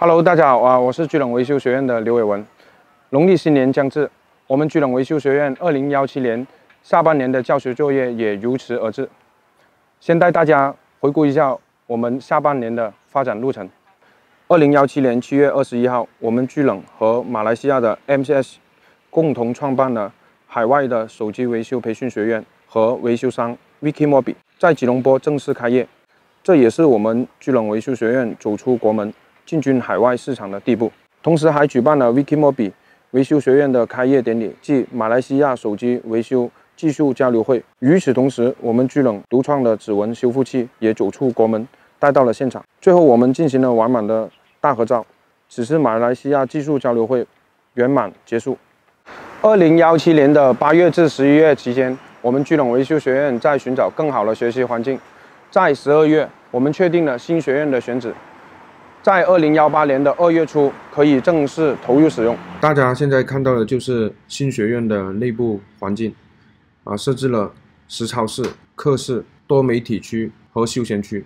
Hello，大家好啊！我是聚冷维修学院的刘伟文。农历新年将至，我们聚冷维修学院二零幺七年下半年的教学作业也如期而至。先带大家回顾一下我们下半年的发展路程。二零幺七年七月二十一号，我们聚冷和马来西亚的 MCS 共同创办了海外的手机维修培训学院和维修商 Vicky m o b i 在吉隆坡正式开业，这也是我们聚冷维修学院走出国门。进军海外市场的地步，同时还举办了 Vicky m o b i 维修学院的开业典礼暨马来西亚手机维修技术交流会。与此同时，我们聚冷独创的指纹修复器也走出国门，带到了现场。最后，我们进行了完满的大合照。此次马来西亚技术交流会圆满结束。二零幺七年的八月至十一月期间，我们聚冷维修学院在寻找更好的学习环境。在十二月，我们确定了新学院的选址。在二零幺八年的二月初可以正式投入使用。大家现在看到的就是新学院的内部环境，啊，设置了实操室、课室、多媒体区和休闲区。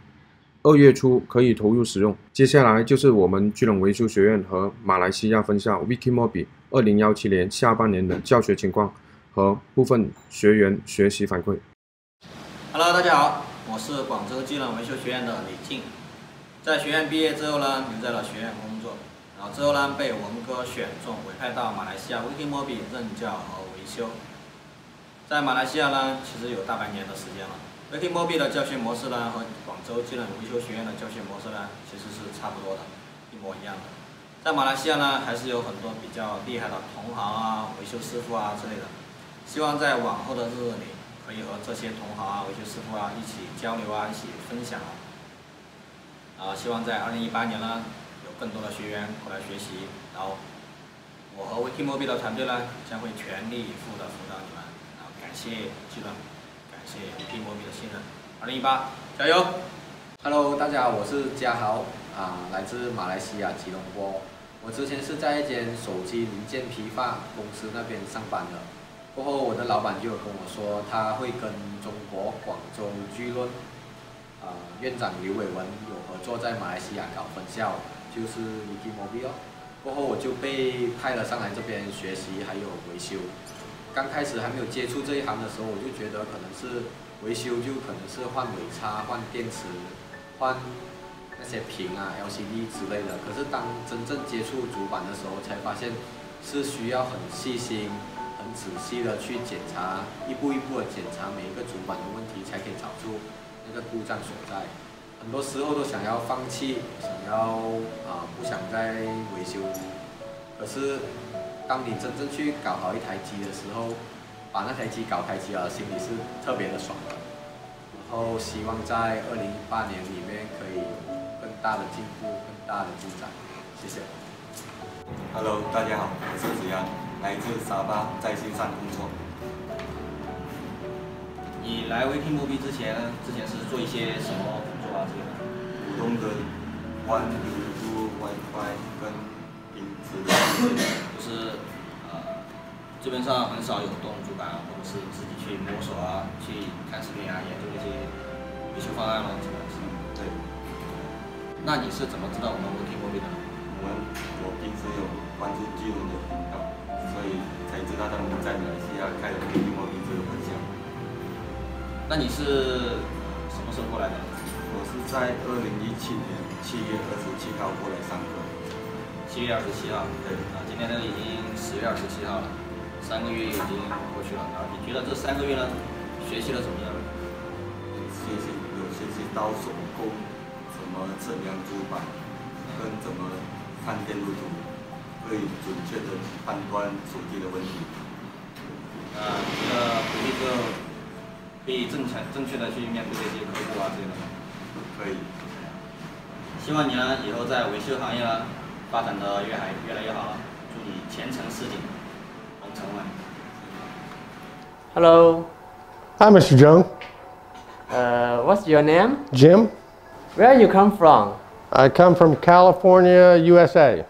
二月初可以投入使用。接下来就是我们聚龙维修学院和马来西亚分校 Viki Mobi 二零幺七年下半年的教学情况和部分学员学习反馈。Hello，大家好，我是广州聚龙维修学院的李静。在学院毕业之后呢，留在了学院工作，然后之后呢，被文哥选中，委派到马来西亚 Vicky m o b i 任教和维修。在马来西亚呢，其实有大半年的时间了。Vicky m o b i 的教学模式呢，和广州技能维修学院的教学模式呢，其实是差不多的，一模一样的。在马来西亚呢，还是有很多比较厉害的同行啊、维修师傅啊之类的。希望在往后的日子里，可以和这些同行啊、维修师傅啊一起交流啊，一起分享啊。啊，希望在二零一八年呢，有更多的学员过来学习。然后，我和 V i Mobile 团队呢，将会全力以赴的辅导你们。然后，感谢聚论，感谢 V i Mobile 的信任。二零一八，加油！Hello，大家好，我是嘉豪，啊，来自马来西亚吉隆坡。我之前是在一间手机零件批发公司那边上班的，过后我的老板就跟我说，他会跟中国广州巨论。啊，院长刘伟文有合作在马来西亚搞分校，就是 e a Mobile。过后我就被派了上来这边学习，还有维修。刚开始还没有接触这一行的时候，我就觉得可能是维修就可能是换尾插、换电池、换那些屏啊、LCD 之类的。可是当真正接触主板的时候，才发现是需要很细心、很仔细的去检查，一步一步的检查每一个主板的问题，才可以找出。那个故障所在，很多时候都想要放弃，想要啊不想再维修，可是当你真正去搞好一台机的时候，把那台机搞开机了，心里是特别的爽。的。然后希望在二零一八年里面可以有更大的进步，更大的进展。谢谢。Hello，大家好，我是子阳，来自沙巴在线上工作。你来 V T Mobi 之前，之前是做一些什么工作啊之类的？普通的关，i n w i f i 跟定制，就是呃，基本上很少有动主板啊，或者是自己去摸索啊，去看视频啊，研究那些维修方案了、之类的。对。那你是怎么知道我们 V T Mobi 的？我们我平时有关注人的频道，所以才知道他们在马来西亚开了 V T Mobi 这个分校。那你是什么时候过来的？我是在二零一七年七月二十七号过来上课。七月二十七号？对。啊，今天都已经十月二十七号了，三个月已经过去了啊。你觉得这三个月呢，学习的怎么样？学习，有学习到手工，什么测量主板，跟怎么看电路图，会准确的判断手机的问题。啊，那回去之后。可以正确正确的去面对这些客户啊之类的，可以。希望你呢以后在维修行业呢发展的越来越来越好了，祝你前程似锦，鹏程万里。Hello. Hi, Mr. Jung. Uh, what's your name? Jim. Where you come from? I come from California, USA.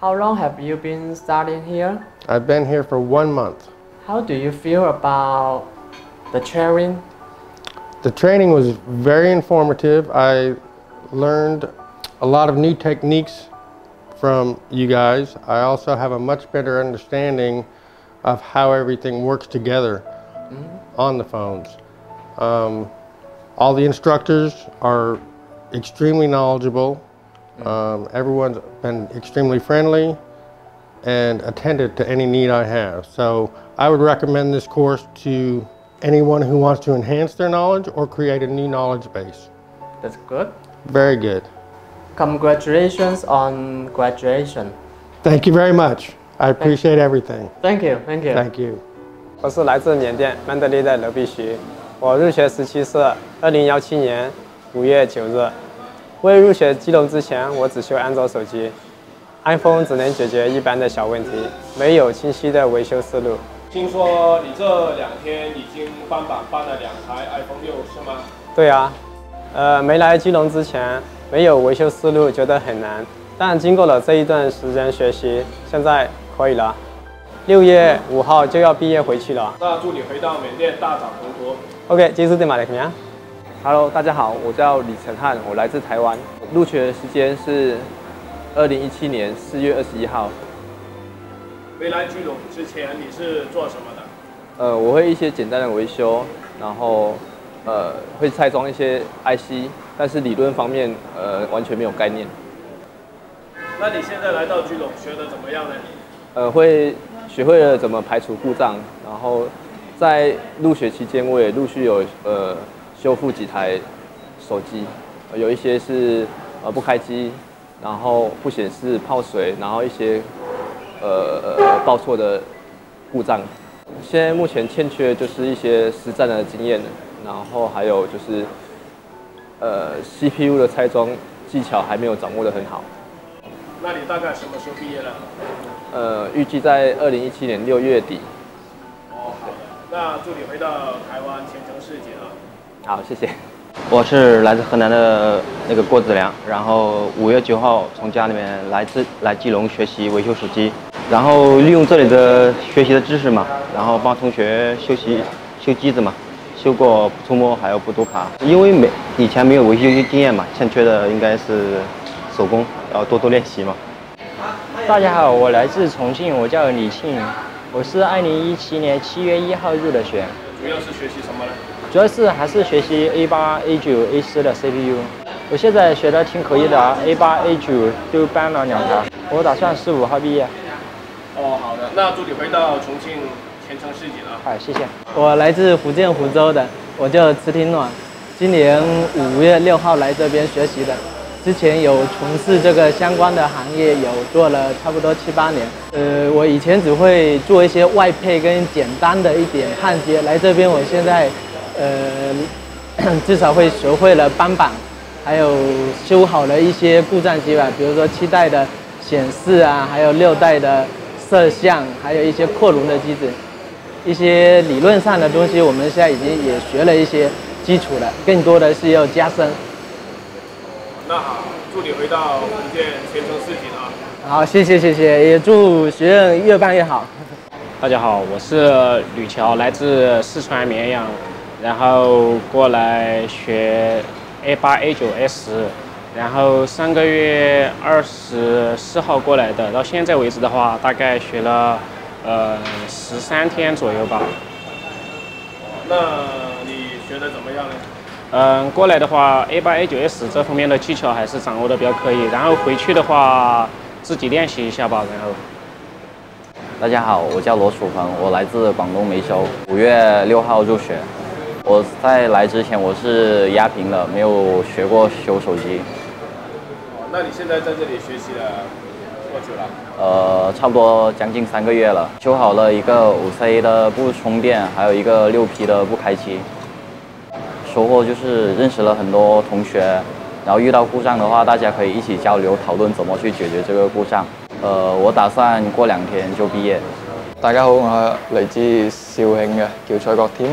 How long have you been studying here? I've been here for one month. How do you feel about the training? The training was very informative. I learned a lot of new techniques from you guys. I also have a much better understanding of how everything works together mm -hmm. on the phones. Um, all the instructors are extremely knowledgeable. Mm-hmm. um, everyone's been extremely friendly and attended to any need I have. So I would recommend this course to anyone who wants to enhance their knowledge or create a new knowledge base. That's good. Very good. Congratulations on graduation. Thank you very much. I appreciate everything. Thank you, thank you. Thank you. 我是来自缅甸曼德勒的刘必须，我入学时期是二零幺七年五月九日。未入学基隆之前，我只修安卓手机，iPhone 只能解决一般的小问题，没有清晰的维修思路。 听说你这两天已经翻版翻了两台 iPhone 六，是吗？对啊，呃，没来基隆之前没有维修思路，觉得很难，但经过了这一段时间学习，现在可以了。六月五号就要毕业回去了，那祝你回到缅甸大展宏图。OK，金士顿马列明，Hello，大家好，我叫李晨汉，我来自台湾，入学时间是二零一七年四月二十一号。回来聚拢之前你是做什么的？呃，我会一些简单的维修，然后呃会拆装一些 IC，但是理论方面呃完全没有概念。那你现在来到聚拢学的怎么样呢？你？呃，会学会了怎么排除故障，然后在入学期间我也陆续有呃修复几台手机，有一些是呃不开机，然后不显示泡水，然后一些。呃，报错的故障。现在目前欠缺就是一些实战的经验，然后还有就是，呃，CPU 的拆装技巧还没有掌握的很好。那你大概什么时候毕业呢？呃，预计在二零一七年六月底。哦，好，那祝你回到台湾前程似锦啊！好，谢谢。我是来自河南的那个郭子良，然后五月九号从家里面来自来基隆学习维修手机。然后利用这里的学习的知识嘛，然后帮同学修机、修机子嘛，修过触摸还有不读卡，因为没以前没有维修经验嘛，欠缺的应该是手工，要多多练习嘛。大家好，我来自重庆，我叫李庆我是二零一七年七月一号入的学。主要是学习什么呢？主要是还是学习 A 八、A 九、A 四的 CPU，我现在学的挺可以的啊，A 八、A 九都搬了两台，我打算十五号毕业。那祝你回到重庆，前程似锦啊！好，谢谢。我来自福建福州的，我叫池婷暖，今年五月六号来这边学习的。之前有从事这个相关的行业，有做了差不多七八年。呃，我以前只会做一些外配跟简单的一点焊接。来这边，我现在呃 至少会学会了扳板，还有修好了一些故障机吧，比如说七代的显示啊，还有六代的。摄像，还有一些扩容的机子，一些理论上的东西，我们现在已经也学了一些基础了，更多的是要加深。那好，祝你回到福建前程似锦啊！好，谢谢谢谢，也祝学院越办越好。大家好，我是吕桥，来自四川绵阳，然后过来学 A 八、A 九、A 然后上个月二十四号过来的，到现在为止的话，大概学了呃十三天左右吧。那你学的怎么样呢？嗯，过来的话，A 八、A 九 S 这方面的技巧还是掌握的比较可以。然后回去的话，自己练习一下吧。然后，大家好，我叫罗楚鹏，我来自广东梅州，五月六号入学。我在来之前我是压平的，没有学过修手机。那你现在在这里学习了多久了？呃，差不多将近三个月了。修好了一个五 C 的不充电，还有一个六 P 的不开机。收获就是认识了很多同学，然后遇到故障的话，大家可以一起交流讨论怎么去解决这个故障。呃，我打算过两天就毕业。大家好，我来自肇庆嘅，叫蔡国添。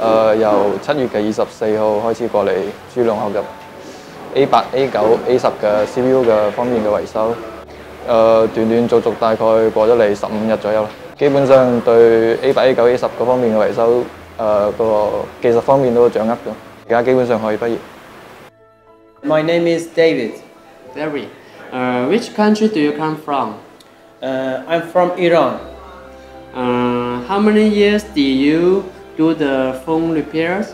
呃，由七月嘅二十四号开始过嚟，珠两学习。A 八、A 九、A 十嘅 CPU 嘅方面嘅维修，誒断断续续大概過咗嚟十五日左右啦。基本上對 A 八、A 九、A 十嗰方面嘅维修，誒個技術方面都掌握咗，而家基本上可以畢業。My name is David. David. 誒，Which country do you come from? 誒，I'm from Iran. h o w many years did you do the phone repairs?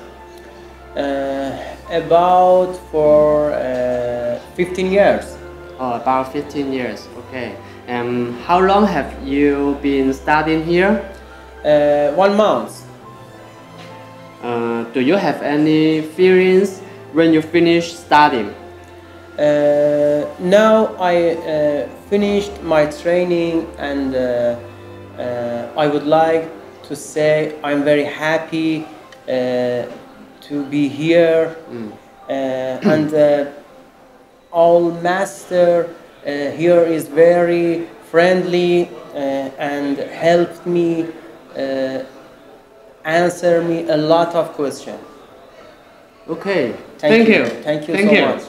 about for uh, 15 years. Oh, about 15 years. Okay. Um, how long have you been studying here? Uh, one month. Uh, do you have any feelings when you finish studying? Uh, now I uh, finished my training and uh, uh, I would like to say I'm very happy to be here uh, and uh, all master uh, here is very friendly uh, and helped me uh, answer me a lot of questions. Okay. Thank, Thank you. you. Thank you Thank so you. much.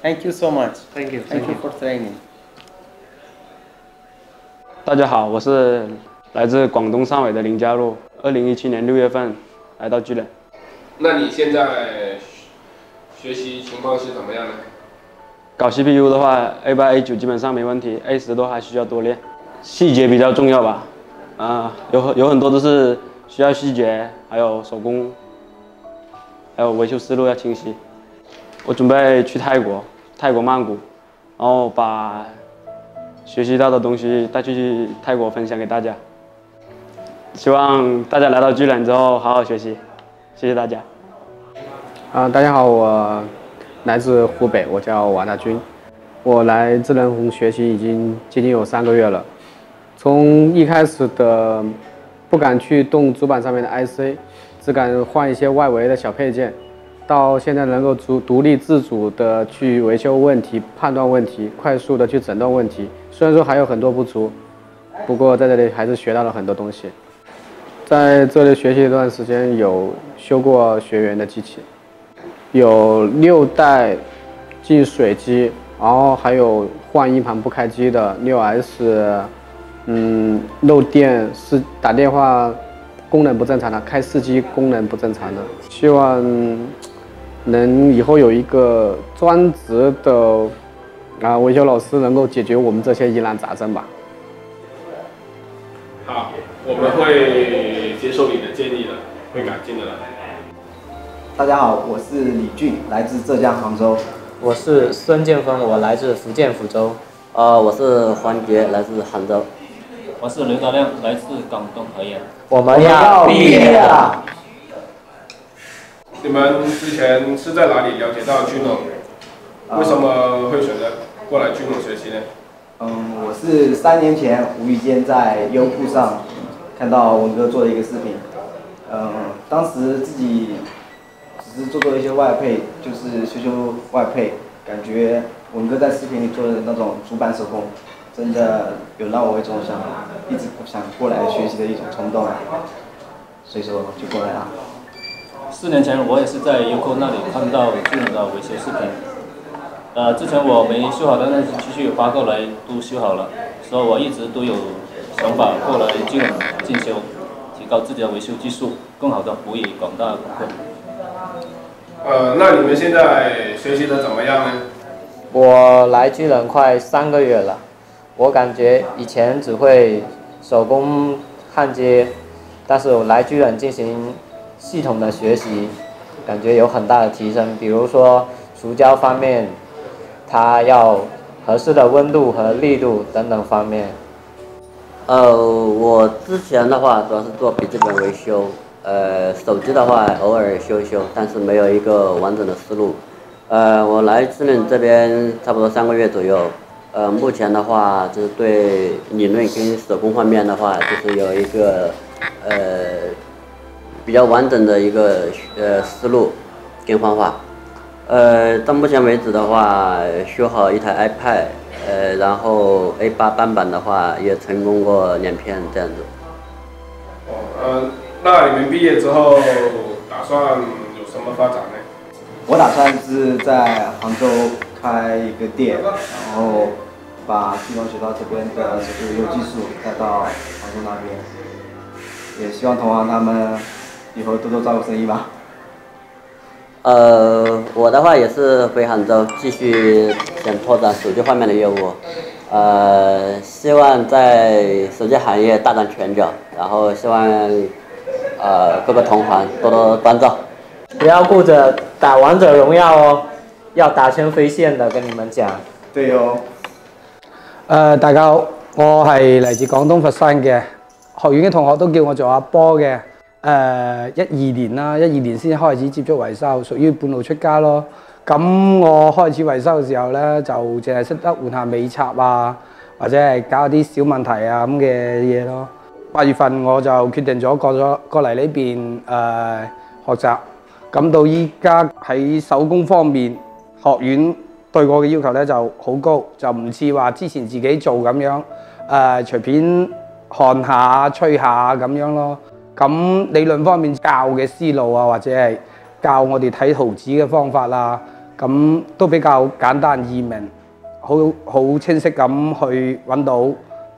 Thank you so much. Thank you. Thank you for training. 大家好，我是来自广东汕尾的林家路，二零一七年六月份来到巨人。 那你现在学习情况是怎么样的？搞 CPU 的话，A 八、A 九基本上没问题，A 十都还需要多练。细节比较重要吧？啊，有很有很多都是需要细节，还有手工，还有维修思路要清晰。我准备去泰国，泰国曼谷，然后把学习到的东西带去泰国分享给大家。希望大家来到巨人之后好好学习。谢谢大家。啊，大家好，我来自湖北，我叫王大军，我来智能红学习已经接近有三个月了。从一开始的不敢去动主板上面的 IC，只敢换一些外围的小配件，到现在能够独独立自主的去维修问题、判断问题、快速的去诊断问题。虽然说还有很多不足，不过在这里还是学到了很多东西。在这里学习一段时间，有修过学员的机器，有六代净水机，然后还有换硬盘不开机的六 S，嗯，漏电是打电话功能不正常的，开四 G 功能不正常的，希望能以后有一个专职的啊维修老师，能够解决我们这些疑难杂症吧。好，我们会。接受你的建议了，会改进的了。大家好，我是李俊，来自浙江杭州。我是孙建峰，我来自福建福州。呃，我是黄杰，来自杭州。我是刘德亮，来自广东河源。我们要毕业了。你们之前是在哪里了解到聚拢？为什么会选择过来聚拢学习呢？嗯，我是三年前无意间在优酷上。看到文哥做的一个视频，嗯，当时自己只是做做一些外配，就是修修外配，感觉文哥在视频里做的那种主板手工，真的有让我一种想一直想过来学习的一种冲动，啊，所以说就过来了。四年前我也是在优酷那里看到巨人的维修视频，呃，之前我没修好的那些机器发过来都修好了，所以我一直都有。想法过来进进修，提高自己的维修技术，更好的服务于广大顾客。呃，那你们现在学习的怎么样呢？我来巨人快三个月了，我感觉以前只会手工焊接，但是我来巨人进行系统的学习，感觉有很大的提升。比如说除胶方面，它要合适的温度和力度等等方面。呃，我之前的话主要是做笔记本维修，呃，手机的话偶尔修修，但是没有一个完整的思路。呃，我来深圳这边差不多三个月左右，呃，目前的话就是对理论跟手工方面的话，就是有一个呃比较完整的一个呃思路跟方法。呃，到目前为止的话，修好一台 iPad。呃，然后 A 八半版的话也成功过两篇这样子。哦，嗯，那你们毕业之后打算有什么发展呢？我打算是在杭州开一个店，然后把金光学到这边的就是有技术带到杭州那边，也希望同行他们以后多多照顾生意吧。呃，我的话也是回杭州继续想拓展手机方面的业务，呃，希望在手机行业大展拳脚，然后希望呃各个同行多多关照。不要顾着打王者荣耀哦，要打成飞线的，跟你们讲。对哦。呃，大家好，我系来自广东佛山嘅，学院嘅同学都叫我做阿波嘅。诶，一二年啦，一二年先开始接触维修，属于半路出家咯。咁我开始维修嘅时候咧，就净系识得换下尾插啊，或者系搞啲小问题啊咁嘅嘢咯。八月份我就决定咗过咗过嚟呢边诶学习。咁到依家喺手工方面，学院对我嘅要求咧就好高，就唔似话之前自己做咁样，诶随便看下、吹下咁样咯。咁理論方面教嘅思路啊，或者係教我哋睇圖紙嘅方法啦，咁都比較簡單易明，好好清晰咁去揾到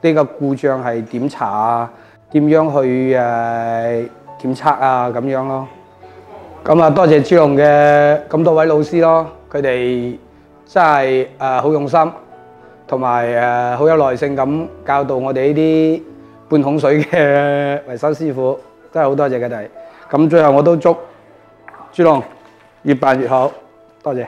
呢個故障係點查啊，點樣去誒檢測啊咁樣咯。咁啊，多謝朱龍嘅咁多位老師咯，佢哋真係誒好用心，同埋誒好有耐性咁教導我哋呢啲半桶水嘅維修師傅。真係好多謝佢哋，咁最後我都祝豬龍越辦越好，多謝。